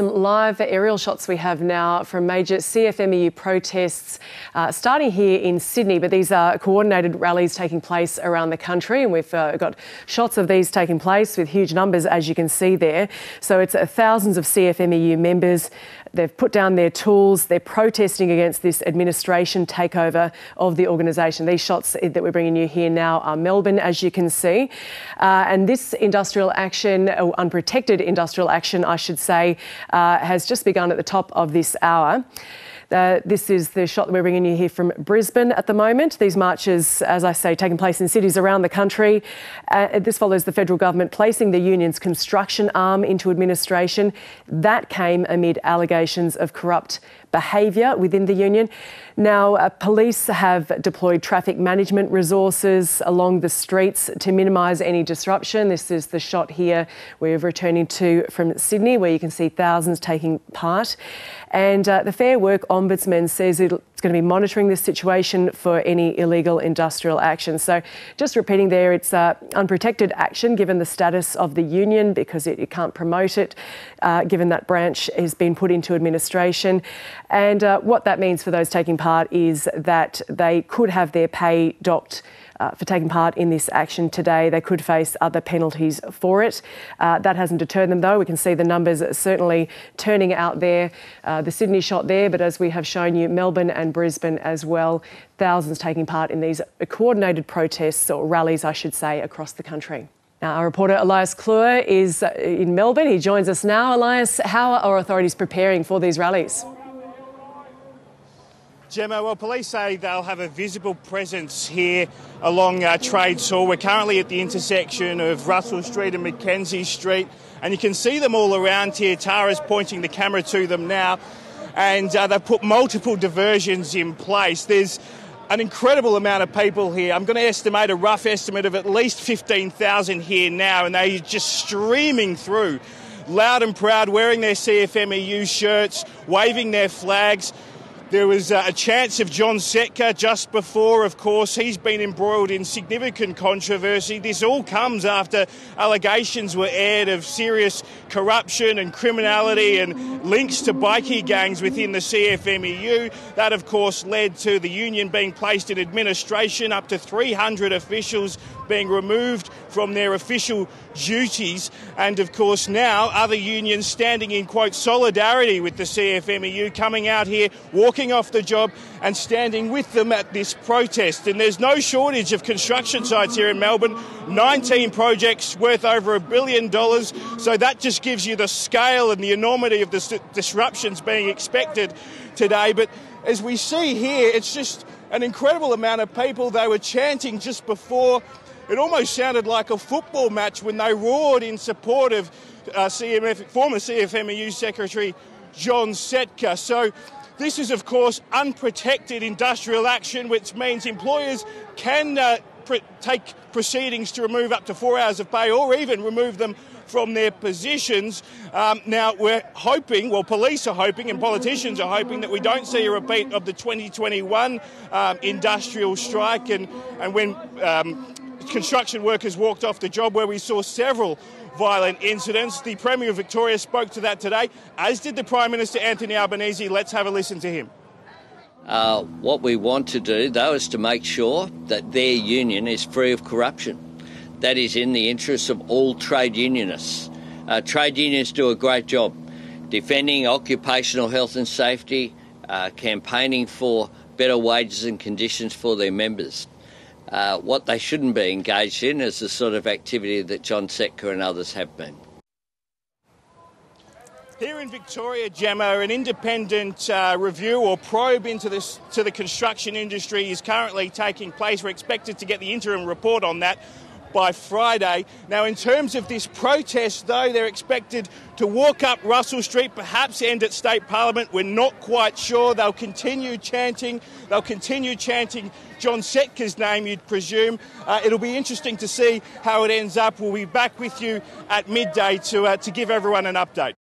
some live aerial shots we have now from major CFMEU protests uh, starting here in Sydney, but these are coordinated rallies taking place around the country, and we've uh, got shots of these taking place with huge numbers, as you can see there. So it's uh, thousands of CFMEU members. They've put down their tools. They're protesting against this administration takeover of the organisation. These shots that we're bringing you here now are Melbourne, as you can see. Uh, and this industrial action, or unprotected industrial action, I should say, uh, has just begun at the top of this hour. Uh, this is the shot that we're bringing you here from Brisbane at the moment. These marches, as I say, taking place in cities around the country. Uh, this follows the federal government placing the union's construction arm into administration. That came amid allegations of corrupt behaviour within the union. Now, uh, police have deployed traffic management resources along the streets to minimise any disruption. This is the shot here we're returning to from Sydney, where you can see thousands taking part. And uh, the Fair Work Ombudsman says it's going to be monitoring this situation for any illegal industrial action. So, just repeating there, it's uh, unprotected action given the status of the union because it, it can't promote it, uh, given that branch has been put into administration. And uh, what that means for those taking part is that they could have their pay docked. Uh, for taking part in this action today. They could face other penalties for it. Uh, that hasn't deterred them, though. We can see the numbers certainly turning out there. Uh, the Sydney shot there, but as we have shown you, Melbourne and Brisbane as well. Thousands taking part in these coordinated protests, or rallies, I should say, across the country. Now, our reporter Elias Clure is uh, in Melbourne. He joins us now. Elias, how are authorities preparing for these rallies? Gemma, well, police say they'll have a visible presence here along uh, Trades Hall. We're currently at the intersection of Russell Street and Mackenzie Street, and you can see them all around here. Tara's pointing the camera to them now, and uh, they've put multiple diversions in place. There's an incredible amount of people here. I'm going to estimate a rough estimate of at least 15,000 here now, and they're just streaming through, loud and proud, wearing their CFMEU shirts, waving their flags. There was uh, a chance of John Setka just before, of course. He's been embroiled in significant controversy. This all comes after allegations were aired of serious corruption and criminality and links to bikie gangs within the CFMEU. That, of course, led to the union being placed in administration, up to 300 officials being removed from their official duties. And of course, now other unions standing in quote solidarity with the CFMEU coming out here, walking off the job and standing with them at this protest. And there's no shortage of construction sites here in Melbourne 19 projects worth over a billion dollars. So that just gives you the scale and the enormity of the disruptions being expected today. But as we see here, it's just an incredible amount of people. They were chanting just before it almost sounded like a football match when they roared in support of uh, CMF, former CFMEU Secretary John Setka. So this is, of course, unprotected industrial action, which means employers can uh, take proceedings to remove up to four hours of pay or even remove them from their positions. Um, now, we're hoping, well, police are hoping and politicians are hoping that we don't see a repeat of the 2021 um, industrial strike and, and when um, construction workers walked off the job where we saw several violent incidents. The Premier of Victoria spoke to that today, as did the Prime Minister Anthony Albanese. Let's have a listen to him. Uh, what we want to do, though, is to make sure that their union is free of corruption. That is in the interests of all trade unionists. Uh, trade unions do a great job defending occupational health and safety, uh, campaigning for better wages and conditions for their members. Uh, what they shouldn't be engaged in is the sort of activity that John Setka and others have been. Here in Victoria, Gemma, an independent uh, review or probe into this to the construction industry is currently taking place. We're expected to get the interim report on that by Friday. Now, in terms of this protest, though, they're expected to walk up Russell Street, perhaps end at State Parliament. We're not quite sure. They'll continue chanting. They'll continue chanting John Setka's name, you'd presume. Uh, it'll be interesting to see how it ends up. We'll be back with you at midday to, uh, to give everyone an update.